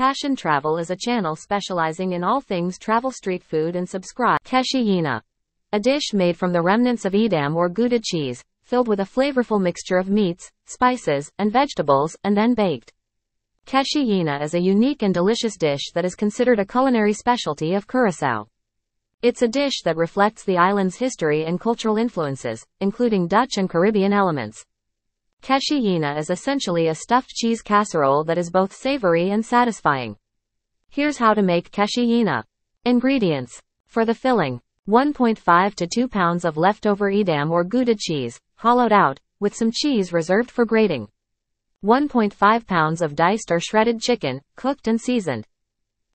Passion Travel is a channel specializing in all things travel street food and subscribe. Keshi Yena. A dish made from the remnants of Edam or Gouda cheese, filled with a flavorful mixture of meats, spices, and vegetables, and then baked. Keshi Yena is a unique and delicious dish that is considered a culinary specialty of Curacao. It's a dish that reflects the island's history and cultural influences, including Dutch and Caribbean elements. Keshi Yena is essentially a stuffed cheese casserole that is both savory and satisfying. Here's how to make keshi yena. Ingredients. For the filling, 1.5 to 2 pounds of leftover Edam or Gouda cheese, hollowed out, with some cheese reserved for grating. 1.5 pounds of diced or shredded chicken, cooked and seasoned.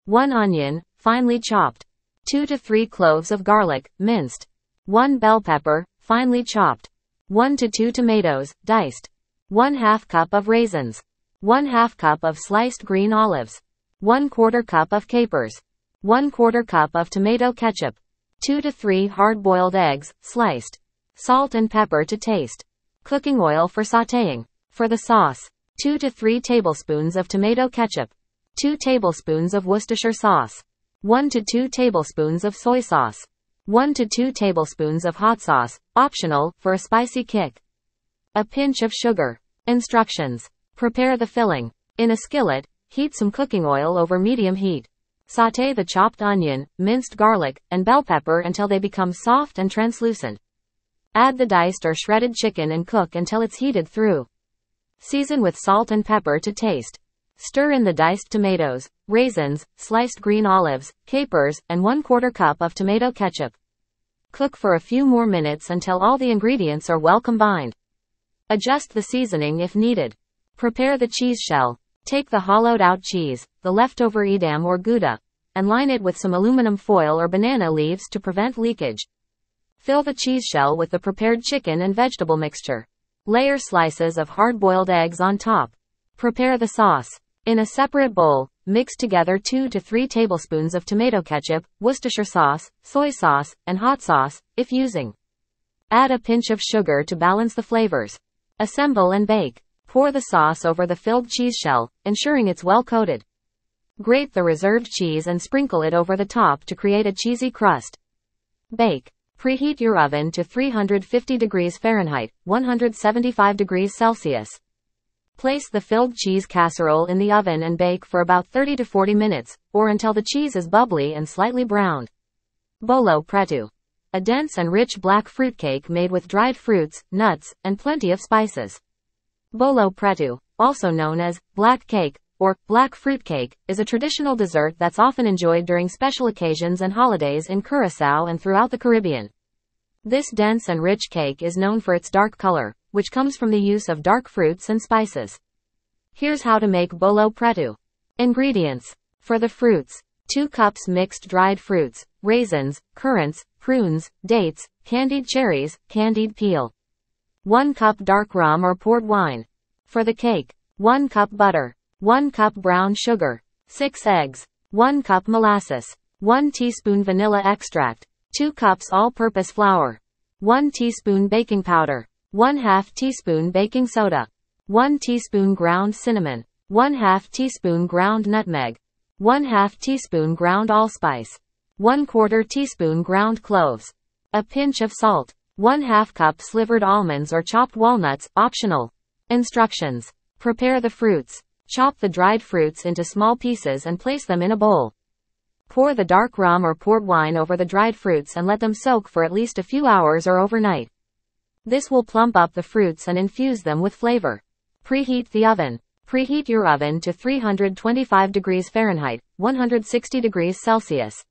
1 onion, finely chopped. 2 to 3 cloves of garlic, minced. 1 bell pepper, finely chopped. 1 to 2 tomatoes, diced. 1 half cup of raisins. 1 half cup of sliced green olives. 1 quarter cup of capers. 1 quarter cup of tomato ketchup. 2 to 3 hard-boiled eggs, sliced. Salt and pepper to taste. Cooking oil for sautéing. For the sauce, 2 to 3 tablespoons of tomato ketchup. 2 tablespoons of Worcestershire sauce. 1 to 2 tablespoons of soy sauce. 1 to 2 tablespoons of hot sauce, optional, for a spicy kick. A pinch of sugar. Instructions. Prepare the filling. In a skillet, heat some cooking oil over medium heat. Sauté the chopped onion, minced garlic, and bell pepper until they become soft and translucent. Add the diced or shredded chicken and cook until it's heated through. Season with salt and pepper to taste. Stir in the diced tomatoes, raisins, sliced green olives, capers, and 1 quarter cup of tomato ketchup. Cook for a few more minutes until all the ingredients are well combined. Adjust the seasoning if needed. Prepare the cheese shell. Take the hollowed out cheese, the leftover Edam or Gouda, and line it with some aluminum foil or banana leaves to prevent leakage. Fill the cheese shell with the prepared chicken and vegetable mixture. Layer slices of hard-boiled eggs on top. Prepare the sauce. In a separate bowl, mix together 2 to 3 tablespoons of tomato ketchup, Worcestershire sauce, soy sauce, and hot sauce, if using. Add a pinch of sugar to balance the flavors. Assemble and bake. Pour the sauce over the filled cheese shell, ensuring it's well coated. Grate the reserved cheese and sprinkle it over the top to create a cheesy crust. Bake. Preheat your oven to 350 degrees Fahrenheit, 175 degrees Celsius. Place the filled cheese casserole in the oven and bake for about 30 to 40 minutes, or until the cheese is bubbly and slightly browned. Bolo Pretu a dense and rich black fruitcake made with dried fruits, nuts, and plenty of spices. Bolo pretu, also known as black cake or black fruit cake, is a traditional dessert that's often enjoyed during special occasions and holidays in Curacao and throughout the Caribbean. This dense and rich cake is known for its dark color, which comes from the use of dark fruits and spices. Here's how to make bolo pretu. Ingredients. For the fruits, 2 cups mixed dried fruits, raisins, currants, prunes, dates, candied cherries, candied peel. 1 cup dark rum or port wine. For the cake, 1 cup butter, 1 cup brown sugar, 6 eggs, 1 cup molasses, 1 teaspoon vanilla extract, 2 cups all-purpose flour, 1 teaspoon baking powder, 1 half teaspoon baking soda, 1 teaspoon ground cinnamon, 1 half teaspoon ground nutmeg, 1 half teaspoon ground allspice, 1 quarter teaspoon ground cloves. A pinch of salt. 1 half cup slivered almonds or chopped walnuts, optional. Instructions. Prepare the fruits. Chop the dried fruits into small pieces and place them in a bowl. Pour the dark rum or port wine over the dried fruits and let them soak for at least a few hours or overnight. This will plump up the fruits and infuse them with flavor. Preheat the oven. Preheat your oven to 325 degrees Fahrenheit, 160 degrees Celsius.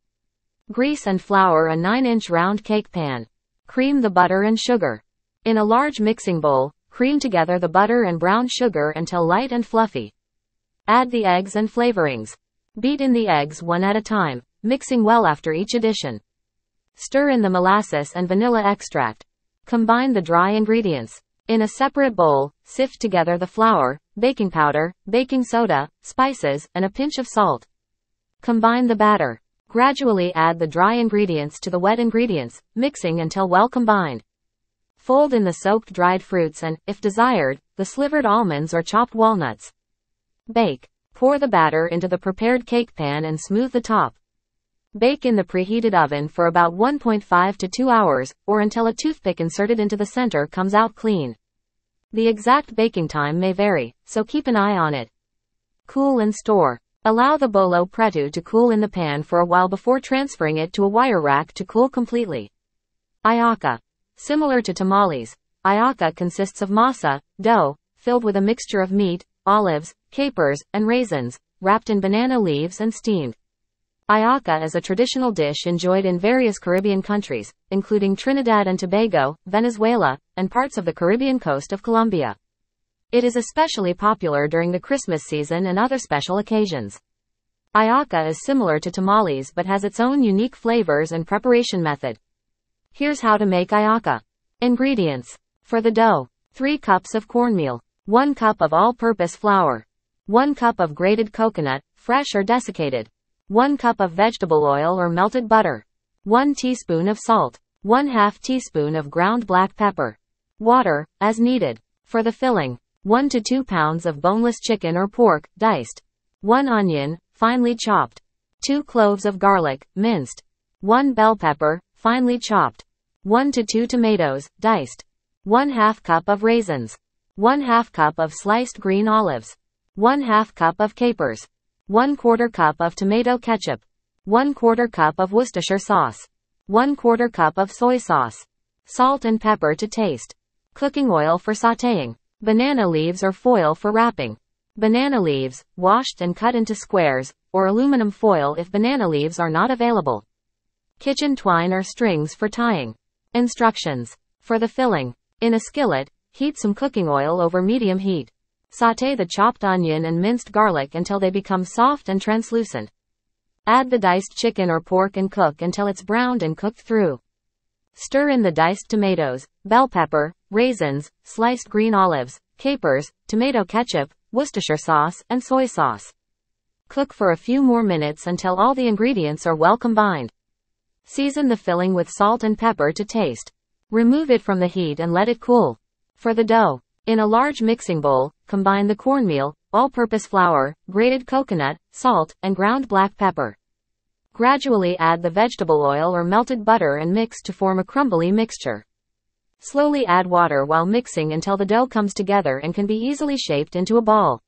Grease and flour a 9-inch round cake pan. Cream the butter and sugar. In a large mixing bowl, cream together the butter and brown sugar until light and fluffy. Add the eggs and flavorings. Beat in the eggs one at a time, mixing well after each addition. Stir in the molasses and vanilla extract. Combine the dry ingredients. In a separate bowl, sift together the flour, baking powder, baking soda, spices, and a pinch of salt. Combine the batter. Gradually add the dry ingredients to the wet ingredients, mixing until well combined. Fold in the soaked dried fruits and, if desired, the slivered almonds or chopped walnuts. Bake. Pour the batter into the prepared cake pan and smooth the top. Bake in the preheated oven for about 1.5 to 2 hours, or until a toothpick inserted into the center comes out clean. The exact baking time may vary, so keep an eye on it. Cool and store. Allow the bolo pretu to cool in the pan for a while before transferring it to a wire rack to cool completely. Ayaka. Similar to tamales, ayaka consists of masa, dough, filled with a mixture of meat, olives, capers, and raisins, wrapped in banana leaves and steamed. Ayaka is a traditional dish enjoyed in various Caribbean countries, including Trinidad and Tobago, Venezuela, and parts of the Caribbean coast of Colombia. It is especially popular during the Christmas season and other special occasions. Ayaka is similar to tamales but has its own unique flavors and preparation method. Here's how to make ayaka. Ingredients. For the dough, 3 cups of cornmeal, 1 cup of all-purpose flour, 1 cup of grated coconut, fresh or desiccated, 1 cup of vegetable oil or melted butter, 1 teaspoon of salt, 1 half teaspoon of ground black pepper, water, as needed. For the filling, 1 to 2 pounds of boneless chicken or pork, diced. 1 onion, finely chopped. 2 cloves of garlic, minced. 1 bell pepper, finely chopped. 1 to 2 tomatoes, diced. 1 half cup of raisins. 1 half cup of sliced green olives. 1 half cup of capers. 1 quarter cup of tomato ketchup. 1 quarter cup of Worcestershire sauce. 1 quarter cup of soy sauce. Salt and pepper to taste. Cooking oil for sautéing. Banana leaves or foil for wrapping. Banana leaves, washed and cut into squares, or aluminum foil if banana leaves are not available. Kitchen twine or strings for tying. Instructions. For the filling. In a skillet, heat some cooking oil over medium heat. Sauté the chopped onion and minced garlic until they become soft and translucent. Add the diced chicken or pork and cook until it's browned and cooked through. Stir in the diced tomatoes, bell pepper, raisins, sliced green olives, capers, tomato ketchup, Worcestershire sauce, and soy sauce. Cook for a few more minutes until all the ingredients are well combined. Season the filling with salt and pepper to taste. Remove it from the heat and let it cool. For the dough, in a large mixing bowl, combine the cornmeal, all-purpose flour, grated coconut, salt, and ground black pepper. Gradually add the vegetable oil or melted butter and mix to form a crumbly mixture. Slowly add water while mixing until the dough comes together and can be easily shaped into a ball.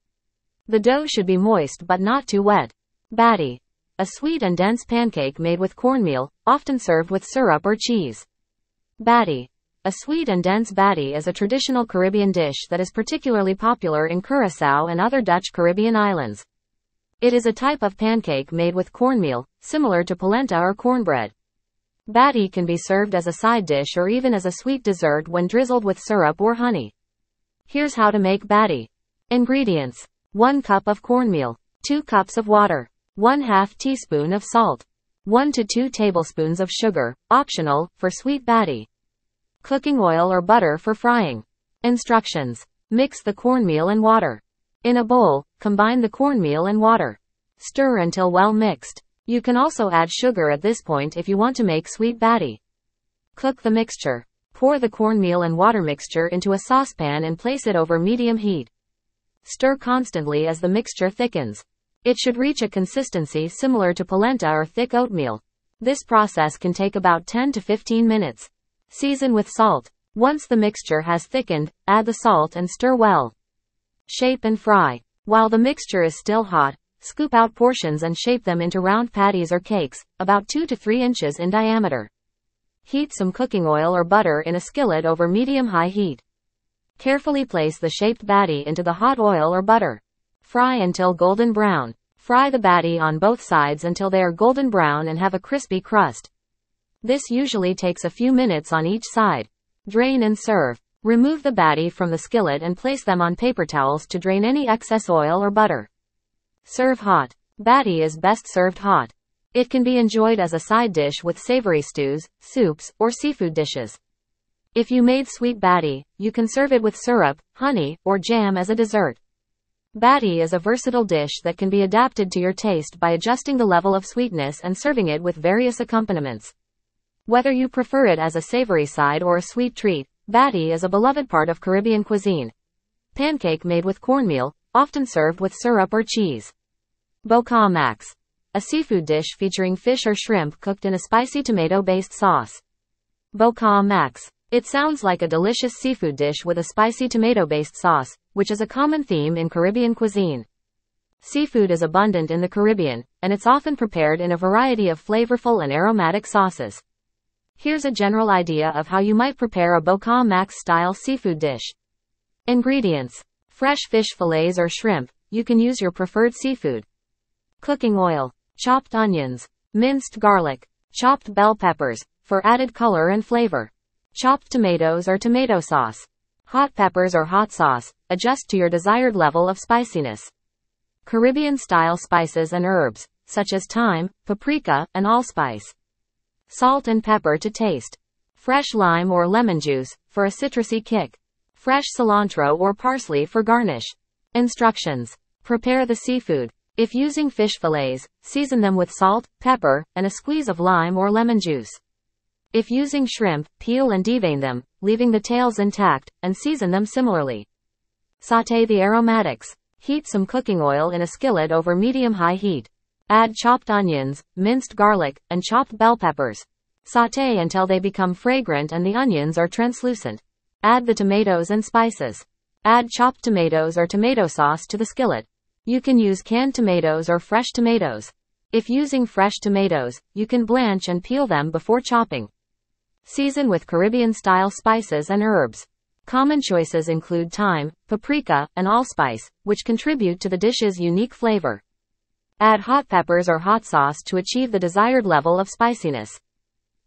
The dough should be moist but not too wet. Bati. A sweet and dense pancake made with cornmeal, often served with syrup or cheese. Bati. A sweet and dense bati is a traditional Caribbean dish that is particularly popular in Curacao and other Dutch Caribbean islands. It is a type of pancake made with cornmeal, similar to polenta or cornbread. Bati can be served as a side dish or even as a sweet dessert when drizzled with syrup or honey. Here's how to make bati. Ingredients. 1 cup of cornmeal, 2 cups of water, 1 half teaspoon of salt, 1 to 2 tablespoons of sugar, optional, for sweet bati. Cooking oil or butter for frying. Instructions. Mix the cornmeal and water. In a bowl, combine the cornmeal and water. Stir until well mixed. You can also add sugar at this point if you want to make sweet bati. Cook the mixture. Pour the cornmeal and water mixture into a saucepan and place it over medium heat. Stir constantly as the mixture thickens. It should reach a consistency similar to polenta or thick oatmeal. This process can take about 10 to 15 minutes. Season with salt. Once the mixture has thickened, add the salt and stir well. Shape and fry. While the mixture is still hot, scoop out portions and shape them into round patties or cakes, about 2 to 3 inches in diameter. Heat some cooking oil or butter in a skillet over medium-high heat. Carefully place the shaped bati into the hot oil or butter. Fry until golden brown. Fry the bati on both sides until they are golden brown and have a crispy crust. This usually takes a few minutes on each side. Drain and serve. Remove the bati from the skillet and place them on paper towels to drain any excess oil or butter. Serve hot. Bati is best served hot. It can be enjoyed as a side dish with savory stews, soups, or seafood dishes. If you made sweet bati, you can serve it with syrup, honey, or jam as a dessert. Bati is a versatile dish that can be adapted to your taste by adjusting the level of sweetness and serving it with various accompaniments. Whether you prefer it as a savory side or a sweet treat, Bati is a beloved part of Caribbean cuisine. Pancake made with cornmeal, often served with syrup or cheese. Boka Max. A seafood dish featuring fish or shrimp cooked in a spicy tomato-based sauce. Boka Max. It sounds like a delicious seafood dish with a spicy tomato-based sauce, which is a common theme in Caribbean cuisine. Seafood is abundant in the Caribbean, and it's often prepared in a variety of flavorful and aromatic sauces. Here's a general idea of how you might prepare a Boka Max style seafood dish. Ingredients. Fresh fish fillets or shrimp, you can use your preferred seafood. Cooking oil, chopped onions, minced garlic, chopped bell peppers, for added color and flavor. Chopped tomatoes or tomato sauce. Hot peppers or hot sauce, adjust to your desired level of spiciness. Caribbean style spices and herbs, such as thyme, paprika, and allspice. Salt and pepper to taste. Fresh lime or lemon juice, for a citrusy kick. Fresh cilantro or parsley for garnish. Instructions. Prepare the seafood. If using fish fillets, season them with salt, pepper, and a squeeze of lime or lemon juice. If using shrimp, peel and devein them, leaving the tails intact, and season them similarly. Saute the aromatics. Heat some cooking oil in a skillet over medium-high heat. Add chopped onions, minced garlic, and chopped bell peppers. Saute until they become fragrant and the onions are translucent. Add the tomatoes and spices. Add chopped tomatoes or tomato sauce to the skillet. You can use canned tomatoes or fresh tomatoes. If using fresh tomatoes, you can blanch and peel them before chopping. Season with Caribbean style spices and herbs. Common choices include thyme, paprika, and allspice, which contribute to the dish's unique flavor. Add hot peppers or hot sauce to achieve the desired level of spiciness.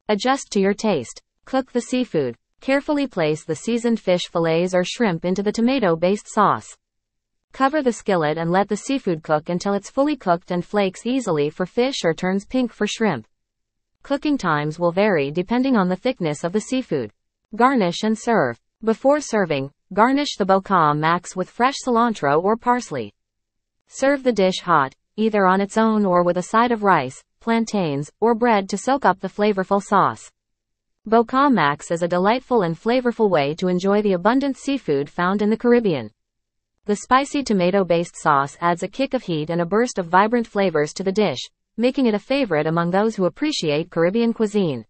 Adjust to your taste. Cook the seafood. Carefully place the seasoned fish fillets or shrimp into the tomato-based sauce. Cover the skillet and let the seafood cook until it's fully cooked and flakes easily for fish or turns pink for shrimp. Cooking times will vary depending on the thickness of the seafood. Garnish and serve. Before serving, garnish the Boka Max with fresh cilantro or parsley. Serve the dish hot, either on its own or with a side of rice, plantains, or bread to soak up the flavorful sauce. Boka Max is a delightful and flavorful way to enjoy the abundant seafood found in the Caribbean. The spicy tomato-based sauce adds a kick of heat and a burst of vibrant flavors to the dish, making it a favorite among those who appreciate Caribbean cuisine.